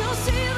Eu se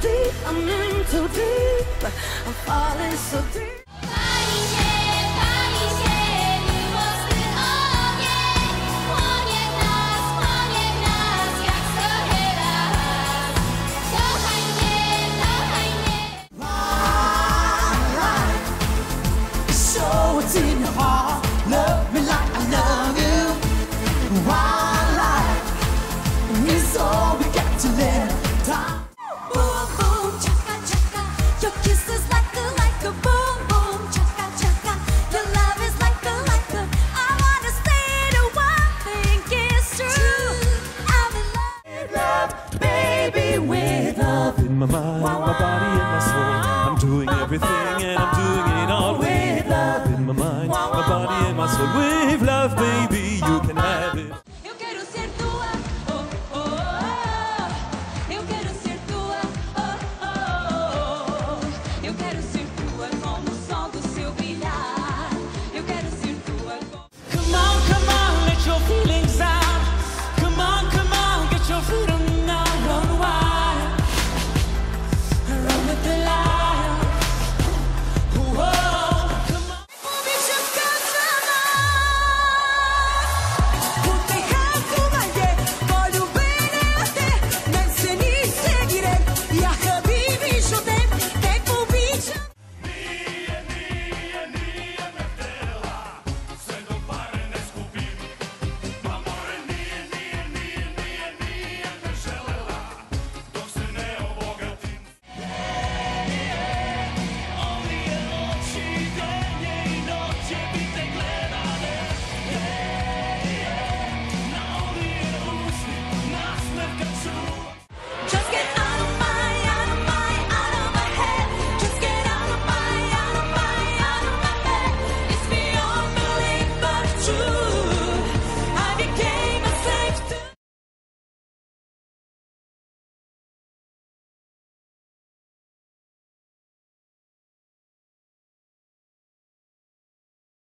deep, I'm in too deep. I'm falling so deep. mind, my body, and my soul. I'm doing everything and I'm doing it all with love in my mind, my body, and my soul. With love, baby.